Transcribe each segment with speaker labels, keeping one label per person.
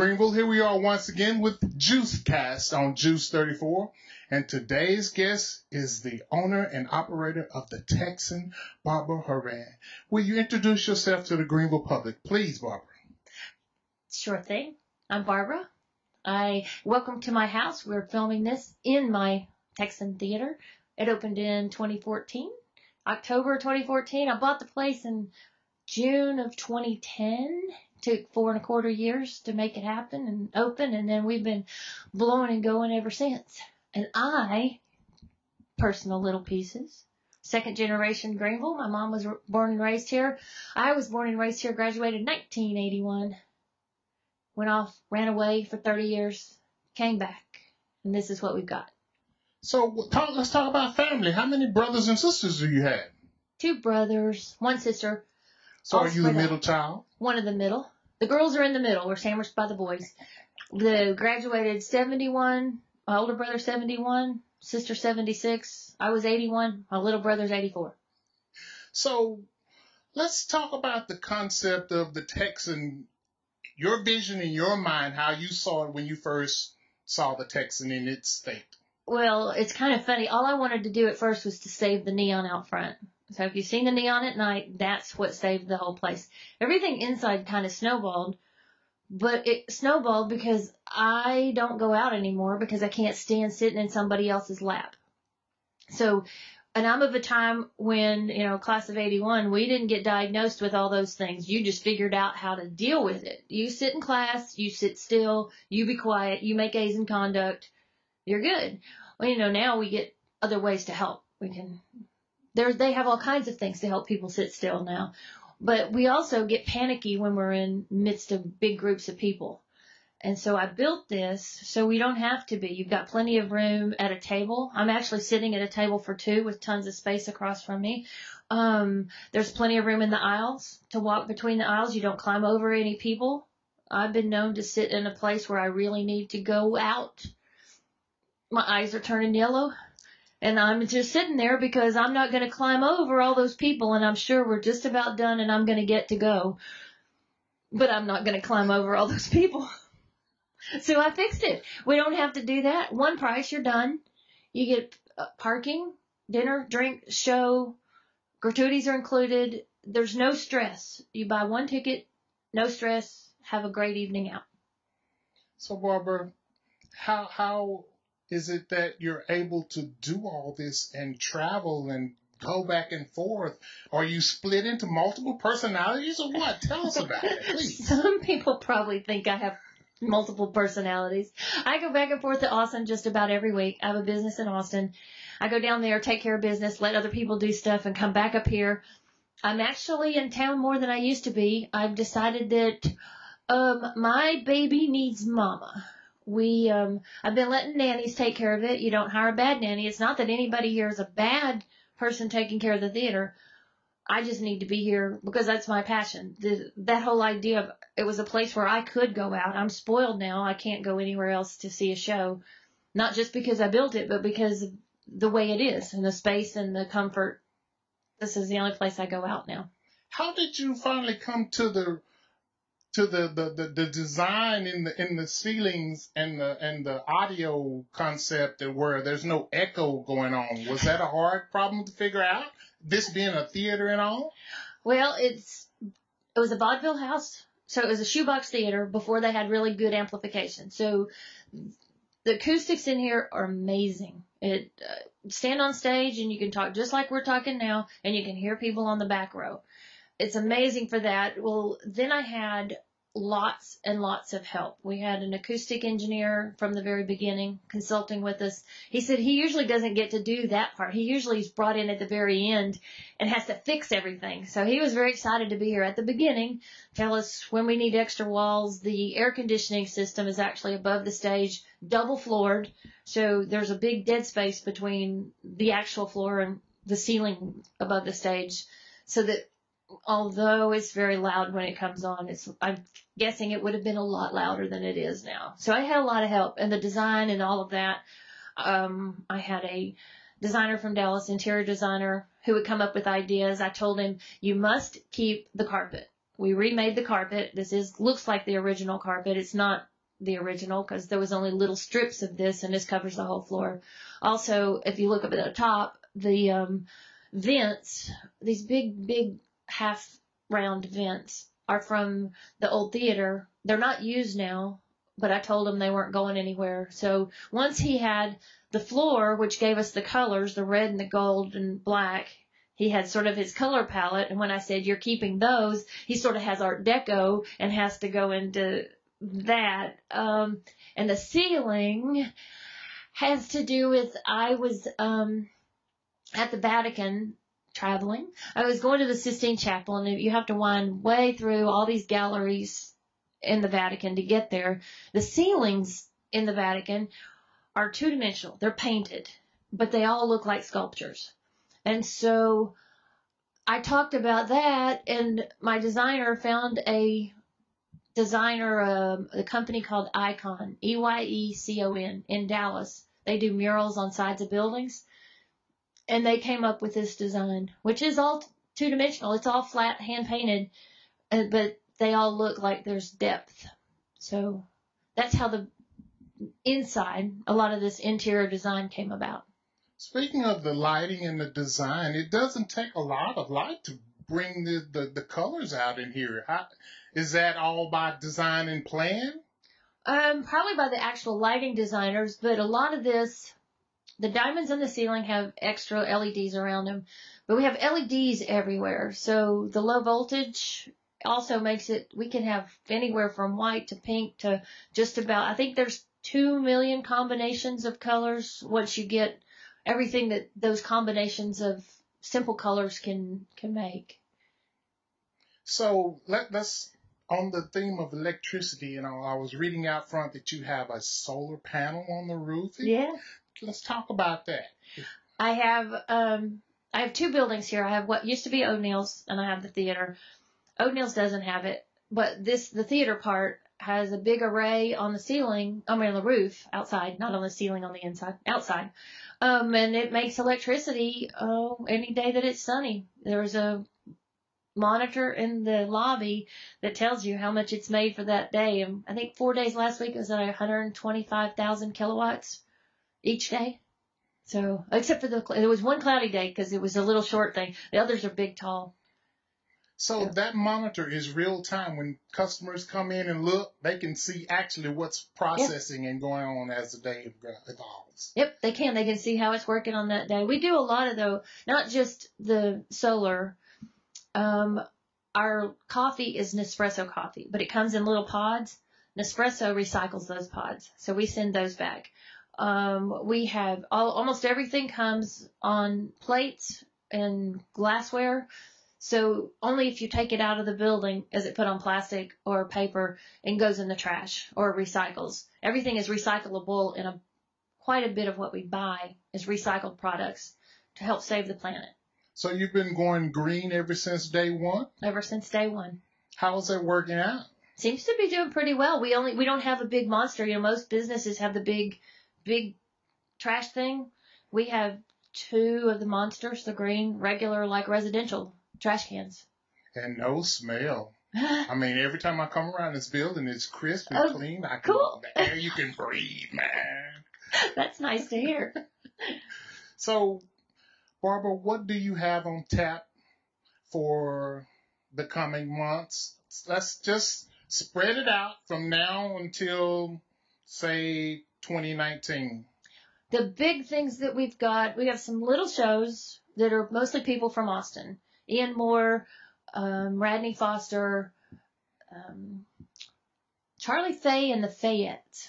Speaker 1: Greenville. Here we are once again with GEUS Cast on GEUS 34. And today's guest is the owner and operator of the Texan, Barbara Horan. Will you introduce yourself to the Greenville public, please, Barbara?
Speaker 2: Sure thing. I'm Barbara. I welcome to my house. We're filming this in my Texan theater. It opened in 2014, October 2014. I bought the place in June of 2010 took four and a quarter years to make it happen and open, and then we've been blowing and going ever since. And I, personal little pieces, second generation Greenville. My mom was born and raised here. I was born and raised here, graduated in 1981. Went off, ran away for 30 years, came back, and this is what we've got.
Speaker 1: So talk, let's talk about family. How many brothers and sisters do you have?
Speaker 2: Two brothers, one sister.
Speaker 1: So are you the middle child?
Speaker 2: One of the middle. The girls are in the middle. We're sandwiched by the boys. The graduated 71, my older brother 71, sister 76. I was 81. My little brother's 84.
Speaker 1: So let's talk about the concept of the Texan, your vision in your mind, how you saw it when you first saw the Texan in its state.
Speaker 2: Well, it's kind of funny. All I wanted to do at first was to save the neon out front. So if you've seen the neon at night, that's what saved the whole place. Everything inside kind of snowballed, but it snowballed because I don't go out anymore because I can't stand sitting in somebody else's lap. So, and I'm of a time when, you know, class of 81, we didn't get diagnosed with all those things. You just figured out how to deal with it. You sit in class, you sit still, you be quiet, you make A's in conduct, you're good. Well, you know, now we get other ways to help. We can there they have all kinds of things to help people sit still now. But we also get panicky when we're in midst of big groups of people. And so I built this so we don't have to be. You've got plenty of room at a table. I'm actually sitting at a table for two with tons of space across from me. Um, there's plenty of room in the aisles to walk between the aisles. You don't climb over any people. I've been known to sit in a place where I really need to go out. My eyes are turning yellow and I'm just sitting there because I'm not going to climb over all those people and I'm sure we're just about done and I'm going to get to go. But I'm not going to climb over all those people. so I fixed it. We don't have to do that. One price, you're done. You get uh, parking, dinner, drink, show, gratuities are included. There's no stress. You buy one ticket, no stress, have a great evening out.
Speaker 1: So Barbara, how how is it that you're able to do all this and travel and go back and forth? Are you split into multiple personalities or what? Tell us about it, please.
Speaker 2: Some people probably think I have multiple personalities. I go back and forth to Austin just about every week. I have a business in Austin. I go down there, take care of business, let other people do stuff, and come back up here. I'm actually in town more than I used to be. I've decided that um, my baby needs mama we um I've been letting nannies take care of it. You don't hire a bad nanny. It's not that anybody here is a bad person taking care of the theater. I just need to be here because that's my passion. The, that whole idea of it was a place where I could go out. I'm spoiled now. I can't go anywhere else to see a show. Not just because I built it, but because the way it is and the space and the comfort. This is the only place I go out now.
Speaker 1: How did you finally come to the to the, the, the, the, design in the in the ceilings and the and the audio concept where there's no echo going on. Was that a hard problem to figure out? This being a theater and all?
Speaker 2: Well, it's it was a vaudeville house, so it was a shoebox theater before they had really good amplification. So the acoustics in here are amazing. It uh, stand on stage and you can talk just like we're talking now, and you can hear people on the back row it's amazing for that. Well, then I had lots and lots of help. We had an acoustic engineer from the very beginning consulting with us. He said he usually doesn't get to do that part. He usually is brought in at the very end and has to fix everything. So he was very excited to be here at the beginning, tell us when we need extra walls. The air conditioning system is actually above the stage, double floored. So there's a big dead space between the actual floor and the ceiling above the stage so that although it's very loud when it comes on, it's I'm guessing it would have been a lot louder than it is now. So I had a lot of help and the design and all of that. Um, I had a designer from Dallas, interior designer, who would come up with ideas. I told him, you must keep the carpet. We remade the carpet. This is looks like the original carpet. It's not the original because there was only little strips of this, and this covers the whole floor. Also, if you look up at the top, the um, vents, these big, big half round vents, are from the old theater. They're not used now, but I told him they weren't going anywhere. So once he had the floor, which gave us the colors, the red and the gold and black, he had sort of his color palette. And when I said, you're keeping those, he sort of has art deco and has to go into that. Um, and the ceiling has to do with, I was, um, at the Vatican traveling. I was going to the Sistine Chapel and you have to wind way through all these galleries in the Vatican to get there. The ceilings in the Vatican are two dimensional. They're painted, but they all look like sculptures. And so I talked about that and my designer found a designer, um, a company called EyeCon, E-Y-E-C-O-N in Dallas. They do murals on sides of buildings and they came up with this design, which is all two dimensional. It's all flat, hand painted, but they all look like there's depth. So that's how the inside, a lot of this interior design came about.
Speaker 1: Speaking of the lighting and the design, it doesn't take a lot of light to bring the, the, the colors out in here. How, is that all by design and plan?
Speaker 2: Um, probably by the actual lighting designers, but a lot of this the diamonds in the ceiling have extra LEDs around them, but we have LEDs everywhere. So the low voltage also makes it, we can have anywhere from white to pink to just about, I think there's two million combinations of colors once you get everything that those combinations of simple colors can, can make.
Speaker 1: So let, let's, on the theme of electricity, you know, I was reading out front that you have a solar panel on the roof.
Speaker 2: Yeah
Speaker 1: let's talk about that.
Speaker 2: I have um I have two buildings here. I have what used to be O'Neill's and I have the theater. O'Neill's doesn't have it, but this the theater part has a big array on the ceiling, I mean on the roof outside, not on the ceiling on the inside, outside. Um and it makes electricity uh, any day that it's sunny. There's a monitor in the lobby that tells you how much it's made for that day. And I think four days last week it was at 125,000 kilowatts each day. So, except for the, it was one cloudy day because it was a little short thing. The others are big, tall.
Speaker 1: So yeah. that monitor is real time. When customers come in and look, they can see actually what's processing and going on as the day evolves.
Speaker 2: Yep, they can. They can see how it's working on that day. We do a lot of though, not just the solar. Um, our coffee is Nespresso coffee, but it comes in little pods. Nespresso recycles those pods, so we send those back. Um, we have all, almost everything comes on plates and glassware. So only if you take it out of the building is it put on plastic or paper and goes in the trash or recycles. Everything is recyclable and a, quite a bit of what we buy is recycled products to help save the planet.
Speaker 1: So you've been going green ever since day one?
Speaker 2: Ever since day one.
Speaker 1: How's that working out?
Speaker 2: Seems to be doing pretty well. We only, we don't have a big monster. You know, most businesses have the big big trash thing, we have two of the monsters, the green, regular, like residential trash cans.
Speaker 1: And no smell. I mean, every time I come around this building, it's crisp and oh, clean. I can,
Speaker 2: cool.
Speaker 1: The air you can breathe, man.
Speaker 2: That's nice to hear.
Speaker 1: so, Barbara, what do you have on tap for the coming months? Let's just spread it out from now until, say, 2019?
Speaker 2: The big things that we've got, we have some little shows that are mostly people from Austin. Ian Moore, um, Radney Foster, um, Charlie Faye and the Fayettes.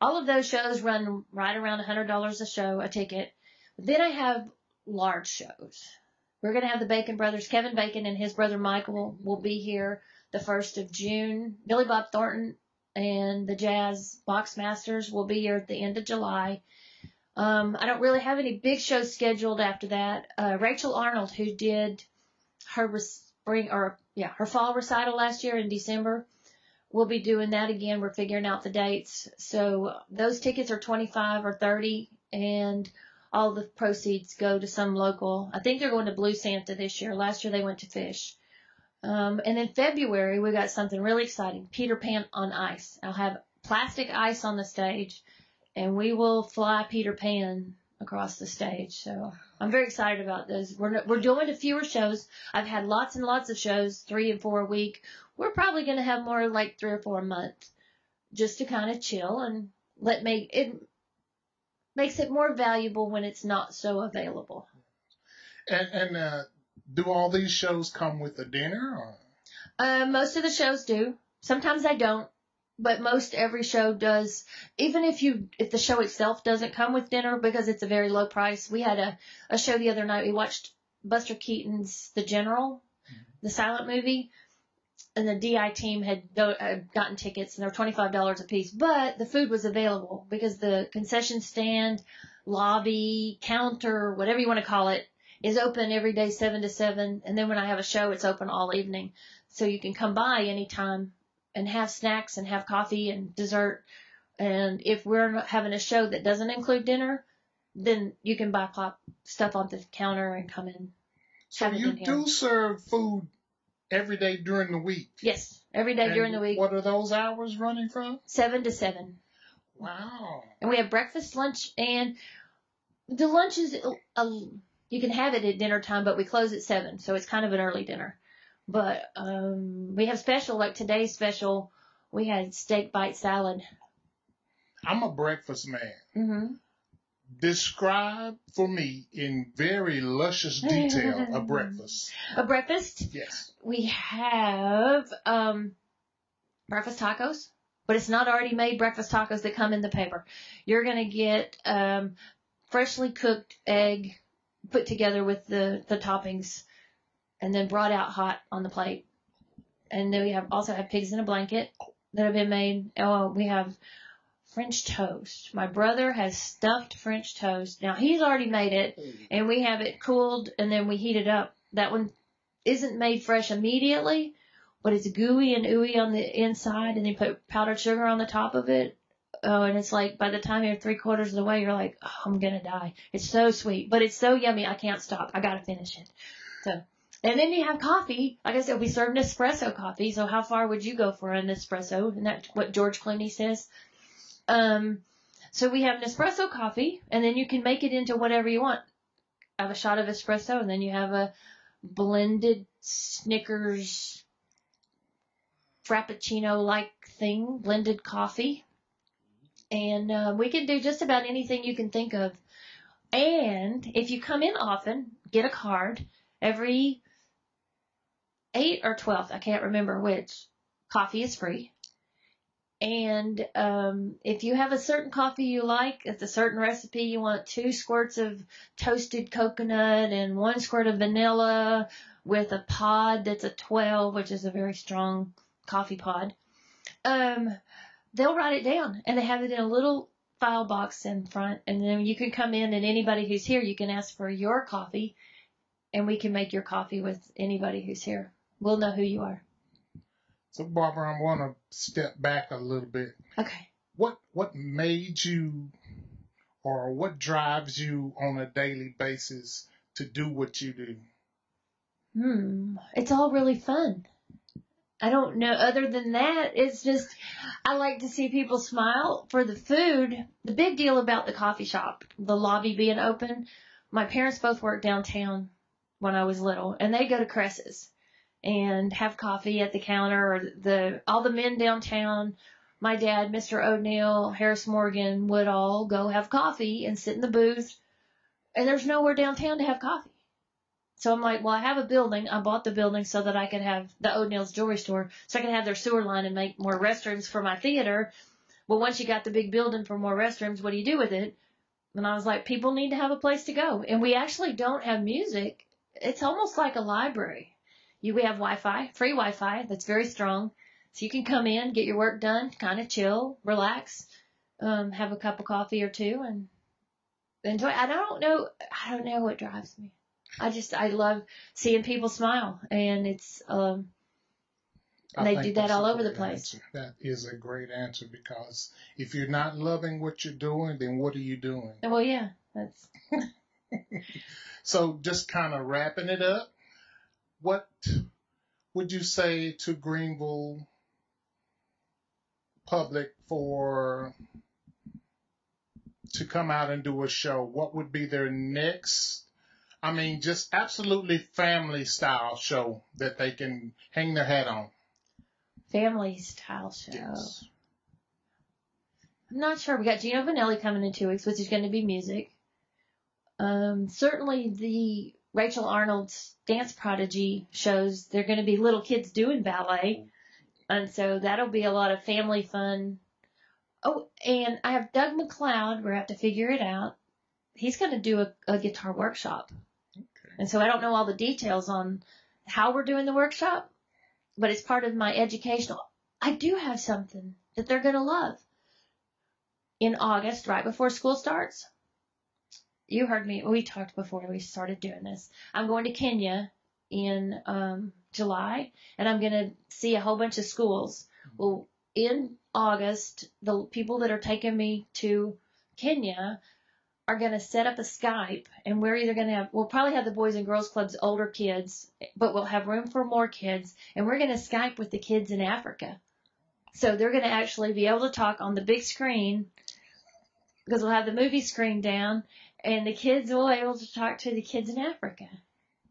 Speaker 2: All of those shows run right around $100 a show, a ticket. Then I have large shows. We're going to have the Bacon Brothers. Kevin Bacon and his brother Michael will be here the 1st of June. Billy Bob Thornton and the Jazz Box Masters will be here at the end of July. Um, I don't really have any big shows scheduled after that. Uh, Rachel Arnold, who did her spring or yeah her fall recital last year in December, will be doing that again. We're figuring out the dates. So those tickets are 25 or 30, and all the proceeds go to some local. I think they're going to Blue Santa this year. Last year they went to Fish. Um, and in February, we got something really exciting Peter Pan on ice. I'll have plastic ice on the stage, and we will fly Peter Pan across the stage. So I'm very excited about this. We're, we're doing to fewer shows. I've had lots and lots of shows, three and four a week. We're probably going to have more like three or four a month just to kind of chill and let me, it makes it more valuable when it's not so available.
Speaker 1: And, and uh, do all these shows come with a dinner? Or?
Speaker 2: Uh, most of the shows do. Sometimes I don't, but most every show does. Even if you, if the show itself doesn't come with dinner because it's a very low price. We had a, a show the other night. We watched Buster Keaton's The General, the silent movie. And the DI team had, do, had gotten tickets and they were $25 a piece, but the food was available because the concession stand, lobby, counter, whatever you want to call it, is open every day seven to seven, and then when I have a show, it's open all evening, so you can come by anytime and have snacks and have coffee and dessert. And if we're having a show that doesn't include dinner, then you can buy pop stuff on the counter and come in.
Speaker 1: So you do serve food every day during the week.
Speaker 2: Yes, every day
Speaker 1: And
Speaker 2: during the week,
Speaker 1: What are those hours running from?
Speaker 2: seven to seven.
Speaker 1: Wow.
Speaker 2: And we have breakfast, lunch, and the lunch is a, a, you can have it at dinner time, but we close at seven, so it's kind of an early dinner. But um, we have special like today's special. We had steak bite salad.
Speaker 1: I'm a breakfast man.
Speaker 2: Mm-hmm.
Speaker 1: Describe for me in very luscious detail a breakfast.
Speaker 2: A breakfast.
Speaker 1: Yes.
Speaker 2: We have um, breakfast tacos, but it's not already made breakfast tacos that come in the paper. You're gonna get um, freshly cooked egg put together with the the toppings, and then brought out hot on the plate. And then we have also have pigs in a blanket that have been made. Oh, we have French toast. My brother has stuffed French toast. Now he's already made it, mm. and we have it cooled, and then we heat it up. That one isn't made fresh immediately, but it's gooey and ooey on the inside, and you put powdered sugar on the top of it. Oh, and it's like by the time you're three quarters of the way, you're like, oh, I'm gonna die. It's so sweet, but it's so yummy. I can't stop. I gotta finish it. So, and then you have coffee. Like I said, we serve Nespresso coffee. So how far would you go for an espresso? And that's what George Clooney says. Um, so we have Nespresso coffee, and then you can make it into whatever you want. Have a shot of espresso, and then you have a blended Snickers Frappuccino like thing, blended coffee. And uh, we can do just about anything you can think of. And if you come in often, get a card every 8th or 12th, I can't remember which. Coffee is free. And um, if you have a certain coffee you like, it's a certain recipe, you want two squirts of toasted coconut and one squirt of vanilla with a pod that's a 12, which is a very strong coffee pod. Um, they'll write it down and they have it in a little file box in front. And then you can come in and anybody who's here, you can ask for your coffee and we can make your coffee with anybody who's here. We'll know who you are.
Speaker 1: So Barbara, I want to step back a little bit.
Speaker 2: Okay.
Speaker 1: What what made you, or what drives you on a daily basis to do what you do?
Speaker 2: Hmm. It's all really fun. I don't know. Other than that, it's just, I like to see people smile for the food. The big deal about the coffee shop, the lobby being open, my parents both worked downtown when I was little and they go to Kress's and have coffee at the counter or the, all the men downtown, my dad, Mr. O'Neill, Harris Morgan would all go have coffee and sit in the booth and there's nowhere downtown to have coffee. So I'm like, well, I have a building. I bought the building so that I could have the O'Neill's jewelry store, so I could have their sewer line and make more restrooms for my theater. Well, once you got the big building for more restrooms, what do you do with it? And I was like, people need to have a place to go. And we actually don't have music. It's almost like a library. You, we have Wi-Fi, free Wi-Fi that's very strong. So you can come in, get your work done, kind of chill, relax, um, have a cup of coffee or two and enjoy. I don't know, I don't know what drives me. I just I love seeing people smile, and it's um
Speaker 1: I
Speaker 2: They do that all over the place.
Speaker 1: answer. That is a great answer because if you're not loving what you're doing, then what are you doing?
Speaker 2: well yeah that's
Speaker 1: So just kind of wrapping it up, what would you say to Greenville public for to come out and do a show? What would be their next? I mean, just absolutely family style show that they can hang their hat on.
Speaker 2: Family style show.
Speaker 1: Yes.
Speaker 2: I'm not sure. We got Gino Vannelli coming in two weeks, which is going to be music. Um, certainly the Rachel Arnold's Dance Prodigy shows, they're going to be little kids doing ballet. And so that'll be a lot of family fun. Oh, and I have Doug MacLeod. We're going to have to figure it out. He's going to do a, a guitar workshop. And so I don't know all the details on how we're doing the workshop, but it's part of my educational. I do have something that they're going to love. In August, right before school starts, you heard me. We talked before we started doing this. I'm going to Kenya in um, July, and I'm going to see a whole bunch of schools. Well, in August, the people that are taking me to Kenya are going to set up a Skype, and we're either going to have, we'll probably have the Boys and Girls Club's older kids, but we'll have room for more kids, and we're going to Skype with the kids in Africa. So they're going to actually be able to talk on the big screen because we'll have the movie screen down, and the kids will be able to talk to the kids in Africa.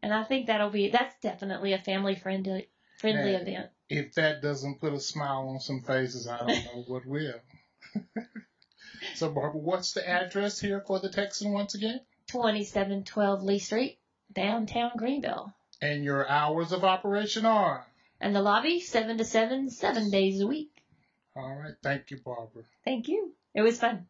Speaker 2: And I think that'll be that's definitely a family friendly friendly event.
Speaker 1: If that doesn't put a smile on some faces, I don't know what will. so, Barbara, what's the address here for the Texan once again?
Speaker 2: 2712 Lee Street, downtown Greenville.
Speaker 1: And your hours of operation are?
Speaker 2: And the lobby, 7 to 7, 7 days a week.
Speaker 1: All right. Thank you, Barbara.
Speaker 2: Thank you. It was fun.